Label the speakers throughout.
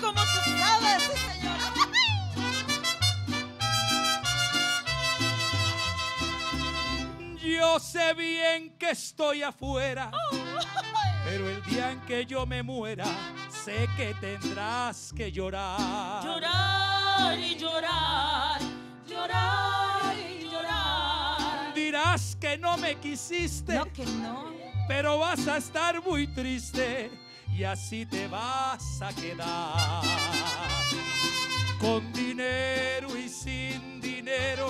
Speaker 1: como tú sabes, señor.
Speaker 2: Yo sé bien que estoy afuera, pero el día en que yo me muera, sé que tendrás que llorar.
Speaker 1: Llorar y llorar, llorar y llorar.
Speaker 2: Dirás que no me quisiste,
Speaker 1: No, que no.
Speaker 2: pero vas a estar muy triste y así te vas a quedar. Con dinero y sin dinero,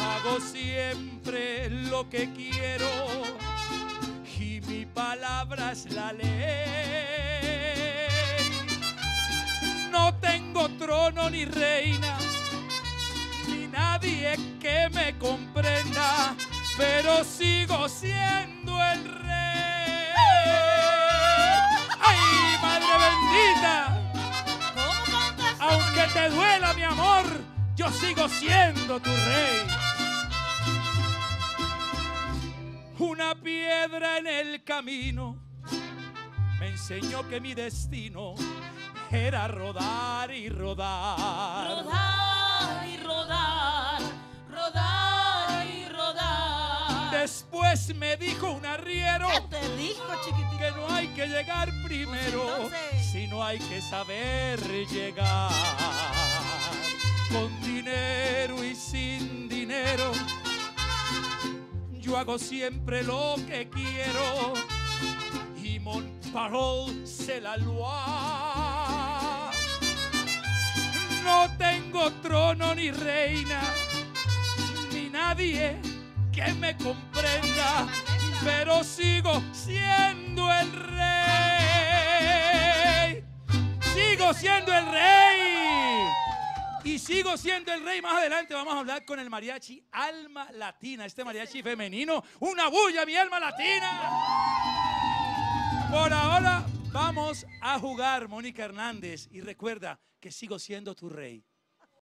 Speaker 2: hago siempre lo que quiero y mi palabra es la ley. No tengo trono ni reina, ni nadie que me comprenda, pero sigo siendo el rey. Yo sigo siendo tu rey. Una piedra en el camino me enseñó que mi destino era rodar y rodar.
Speaker 1: Rodar y rodar, rodar y rodar.
Speaker 2: Después me dijo un arriero
Speaker 1: ¿Qué te dijo, chiquitito?
Speaker 2: que no hay que llegar primero,
Speaker 1: entonces.
Speaker 2: sino hay que saber llegar. Con dinero y sin dinero, yo hago siempre lo que quiero. Y mon parole c'est la loi. No tengo trono ni reina, ni nadie que me comprenda, pero sigo siendo el rey. Sigo siendo el rey. Y sigo siendo el rey. Más adelante vamos a hablar con el mariachi Alma Latina, este mariachi femenino. Una bulla, mi alma latina. Por ahora vamos a jugar, Mónica Hernández. Y recuerda que sigo siendo tu rey.